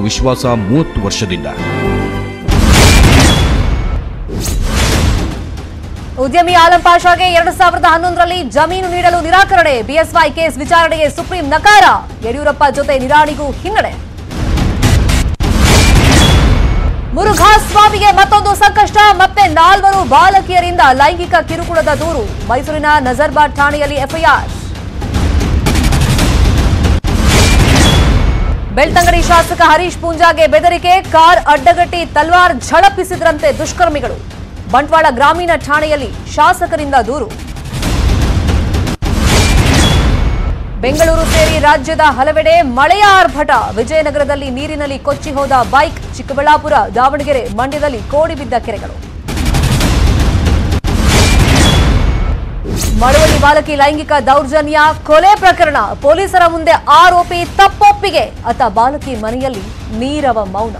ವಿಶ್ವಾಸ ಮೂವತ್ತು ವರ್ಷದಿಂದ. ಉದ್ಯಮಿ ಆಲಂ ಪಾಷಾಗೆ ಎರಡು ಸಾವಿರದ ಹನ್ನೊಂದರಲ್ಲಿ ಜಮೀನು ನೀಡಲು ನಿರಾಕರಣೆ. ಬಿಎಸ್ವೈ ಕೇಸ್ ವಿಚಾರಣೆಗೆ ಸುಪ್ರೀಂ ನಕಾರ. ಯಡಿಯೂರಪ್ಪ ಜೊತೆ ನಿರಾಣಿಗೂ ಹಿನ್ನಡೆ. ಮುರುಘಾಸ್ವಾಮಿಗೆ ಮತ್ತೊಂದು ಸಂಕಷ್ಟ. ಮತ್ತೆ ನಾಲ್ವರು ಬಾಲಕಿಯರಿಂದ ಲೈಂಗಿಕ ಕಿರುಕುಳದ ದೂರು. ಮೈಸೂರಿನ ನಜರ್ಬಾದ್ ಠಾಣೆಯಲ್ಲಿ ಎಫ್ಐಆರ್. ಬೆಳ್ತಂಗಡಿ ಶಾಸಕ ಹರೀಶ್ ಪೂಂಜಾಗೆ ಬೆದರಿಕೆ, ಕಾರ್ ಅಡ್ಡಗಟ್ಟಿ, ತಲ್ವಾರ್ ಝಳಪಿಸಿದ್ರಂತೆ ದುಷ್ಕರ್ಮಿಗಳು. ಬಂಟ್ವಾಳ ಗ್ರಾಮೀಣ ಠಾಣೆಯಲ್ಲಿ ಶಾಸಕರಿಂದ ದೂರು. ಬೆಂಗಳೂರು ಸೇರಿ ರಾಜ್ಯದ ಹಲವೆಡೆ ಮಳೆಯ ಆರ್ಭಟ ವಿಜಯನಗರದಲ್ಲಿ ನೀರಿನಲ್ಲಿ ಕೊಚ್ಚಿ ಹೋದ ಬೈಕ್ ಚಿಕ್ಕಬಳ್ಳಾಪುರ, ದಾವಣಗೆರೆ ಮಂಡ್ಯದಲ್ಲಿ ಕೋಡಿ ಬಿದ್ದ ಕೆರೆಗಳು. ಮಳವಳ್ಳಿ ಬಾಲಕಿ ಲೈಂಗಿಕ ದೌರ್ಜನ್ಯ ಕೊಲೆ ಪ್ರಕರಣ. ಪೊಲೀಸರ ಮುಂದೆ ಆರೋಪಿ ತಪ್ಪೊಪ್ಪಿಗೆ. ಅತ ಬಾಲಕಿ ಮನೆಯಲ್ಲಿ ನೀರವ ಮೌನ.